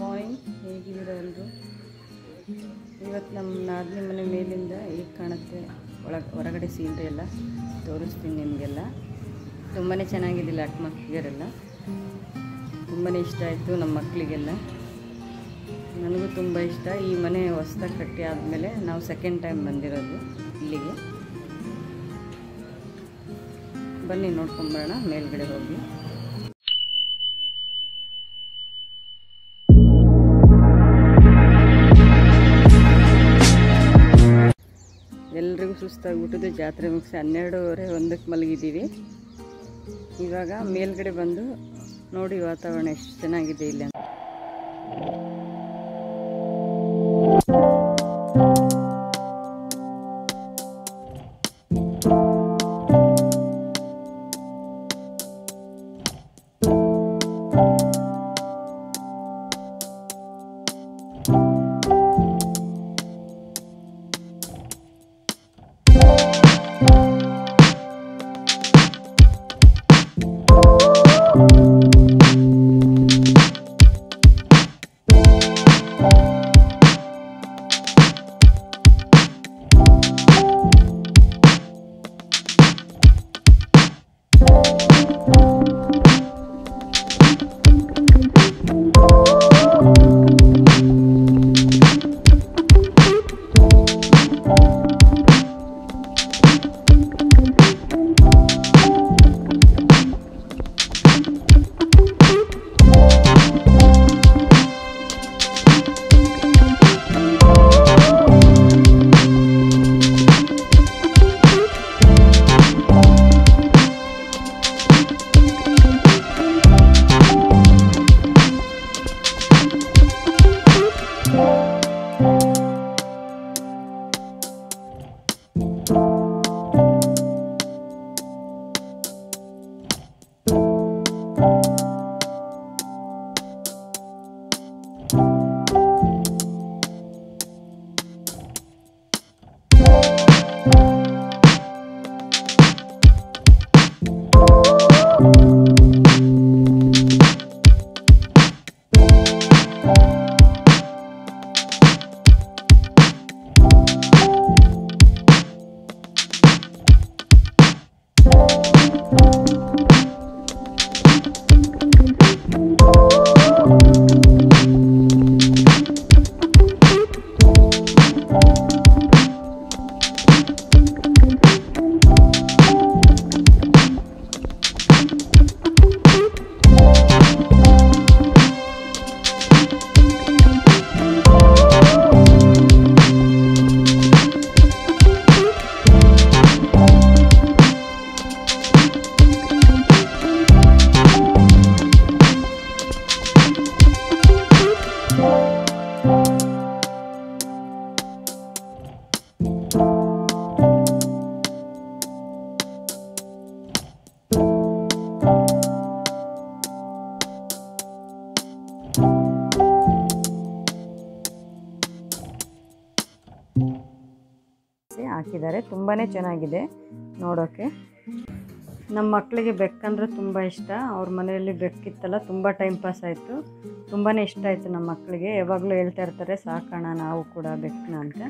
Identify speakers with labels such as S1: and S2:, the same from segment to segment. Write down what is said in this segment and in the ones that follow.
S1: Morning ಹೇಗಿದ್ದೀರಾ ಇವತ್ತು ನಮ್ಮ ನಾದಿನಿ ಮನೆ ಮೇಲಿಂದ ಈಗ ಕಾಣುತ್ತೆ. ಒಳಗೆ, ಹೊರಗಡೆ ಸೀನ್ರಿ ಎಲ್ಲ ತೋರಿಸ್ತೀನಿ ನಿಮಗೆಲ್ಲ. ತುಂಬಾ ಚೆನ್ನಾಗಿದ್ದಿಲ್ಲ ಅಟ್ ಎಲ್ಲ ತುಂಬಾ ಇಷ್ಟ ಆಯಿತು ನಮ್ಮ ಮಕ್ಕಳಿಗೆಲ್ಲ ನನಗೂ ತುಂಬ ಇಷ್ಟ. ಈ ಮನೆ ಹೊಸ್ದಾಗಿ ಕಟ್ಟಿ ಆದಮೇಲೆ ನಾವು ಸೆಕೆಂಡ್ ಟೈಮ್ ಬಂದಿರೋದು ಇಲ್ಲಿಗೆ. ಬನ್ನಿ ನೋಡ್ಕೊಂಬರೋಣ ಮೇಲ್ಗಡೆ ಹೋಗಿ. ಎಲ್ರಿಗೂ ಊಟದ ಜಾತ್ರೆ ಮುಗಿಸಿ ಹನ್ನೆರಡೂವರೆ ಒಂದಕ್ಕೆ ಮಲಗಿದ್ದೀವಿ. ಇವಾಗ ಮೇಲ್ಗಡೆ ಬಂದು ನೋಡಿ ವಾತಾವರಣ ಎಷ್ಟು ಚೆನ್ನಾಗಿದೆ ಇಲ್ಲಿ ಹಾಕಿದ್ದಾರೆ. ತುಂಬಾ ಚೆನ್ನಾಗಿದೆ ನೋಡೋಕ್ಕೆ ನಮ್ಮ ಮಕ್ಕಳಿಗೆ ಬೆಕ್ಕಂದ್ರೆ ತುಂಬ ಇಷ್ಟ. ಅವ್ರ ಮನೆಯಲ್ಲಿ ಬೆಕ್ಕಿತ್ತಲ್ಲ ತುಂಬ ಟೈಮ್ ಪಾಸ್ ಆಯಿತು. ತುಂಬಾ ಇಷ್ಟ ಆಯಿತು ನಮ್ಮ ಮಕ್ಕಳಿಗೆ ಯಾವಾಗಲೂ ಹೇಳ್ತಾ ಇರ್ತಾರೆ ಸಾಕೋಣ ನಾವು ಕೂಡ ಬೆಕ್ಕನ ಅಂತ.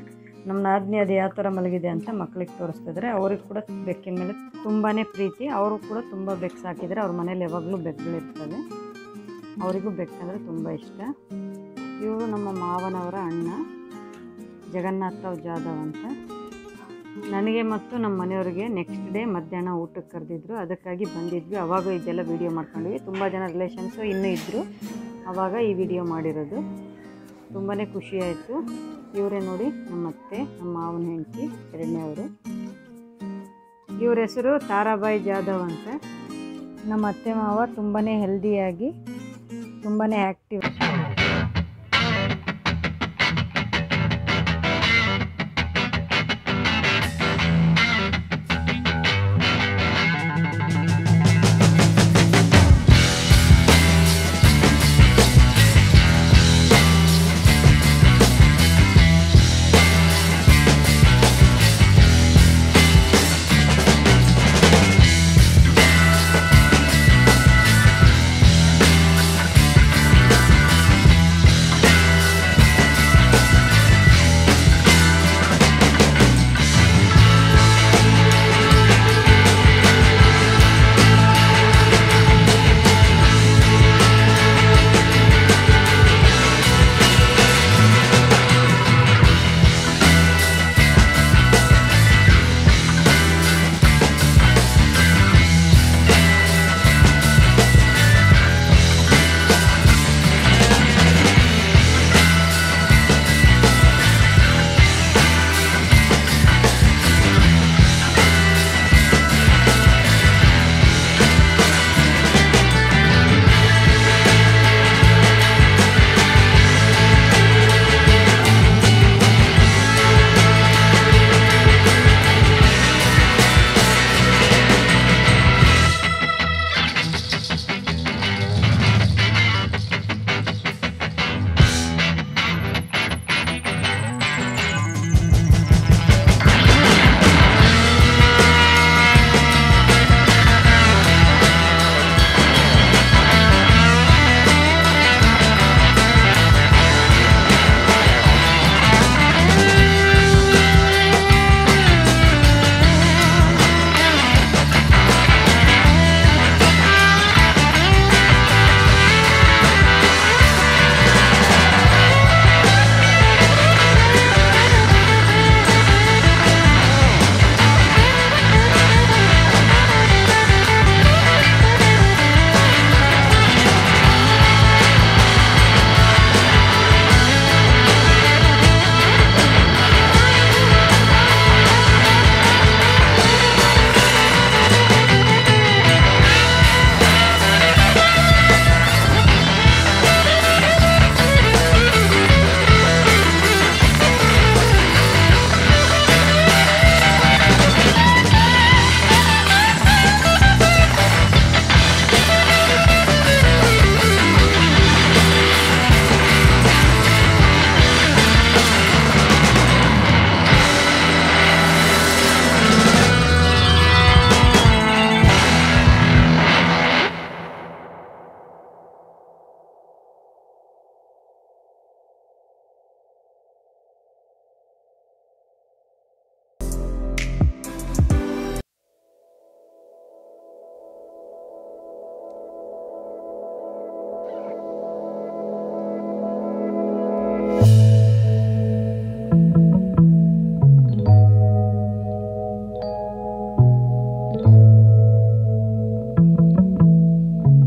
S1: ನಮ್ಮ ನಾದಿನಿ ಅದು ಯಾವ ಥರ ಮಲಗಿದೆ ಅಂತ ಮಕ್ಕಳಿಗೆ ತೋರಿಸ್ತಿದ್ರೆ. ಅವ್ರಿಗೆ ಕೂಡ ಬೆಕ್ಕಿನ ಮೇಲೆ ತುಂಬಾ ಪ್ರೀತಿ. ಅವರು ಕೂಡ ತುಂಬ ಬೆಕ್ಕು ಸಾಕಿದರೆ. ಅವ್ರ ಮನೇಲಿ ಯಾವಾಗಲೂ ಬೆಕ್ಕುಗಳಿರ್ತವೆ ಅವರಿಗೂ ಬೆಕ್ಕಂದ್ರೆ ತುಂಬ ಇಷ್ಟ. ಇವರು ನಮ್ಮ ಮಾವನವರ ಅಣ್ಣ ಜಗನ್ನಾಥರಾವ್ ಜಾಧವ್ ಅಂತ. ನನಗೆ ಮತ್ತು ನಮ್ಮ ಮನೆಯವ್ರಿಗೆ ನೆಕ್ಸ್ಟ್ ಡೇ ಮಧ್ಯಾಹ್ನ ಊಟಕ್ಕೆ ಕರೆದಿದ್ರು. ಅದಕ್ಕಾಗಿ ಬಂದಿದ್ವಿ. ಅವಾಗ ಇದೆಲ್ಲ ವೀಡಿಯೋ ಮಾಡ್ಕೊಂಡ್ವಿ ತುಂಬ ಜನ ರಿಲೇಷನ್ಸು ಇನ್ನೂ ಇದ್ದರು ಆವಾಗ ಈ ವಿಡಿಯೋ ಮಾಡಿರೋದು. ತುಂಬಾ ಖುಷಿ ಆಯಿತು. ಇವರೇ ನೋಡಿ ನಮ್ಮ ಅತ್ತೆ, ನಮ್ಮ ಮಾವನ ಹೆಂಡತಿ, ಎರಡನೇ ಅವರು. ಇವ್ರ ಹೆಸರು ತಾರಾಬಾಯಿ ಜಾಧವ್ ಅಂತ. ನಮ್ಮ ಅತ್ತೆ ಮಾವ ತುಂಬಾ ಹೆಲ್ದಿಯಾಗಿ ತುಂಬಾ ಆ್ಯಕ್ಟಿವ್